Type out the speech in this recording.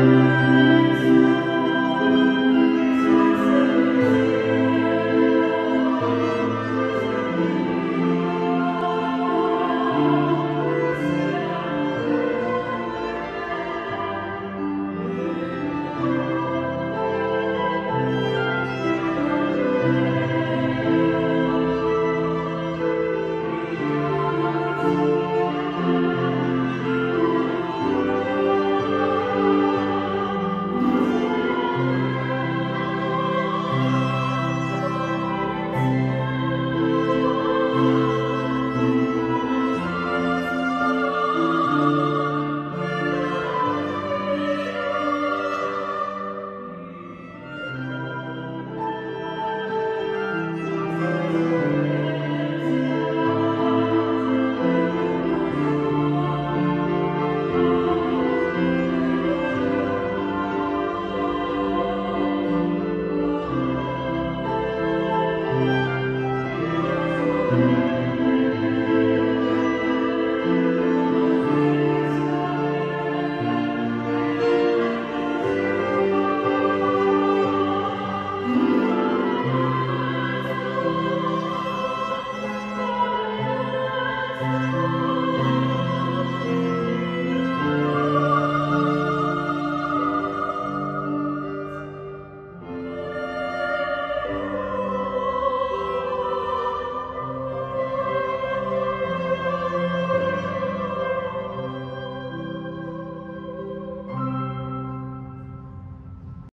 Música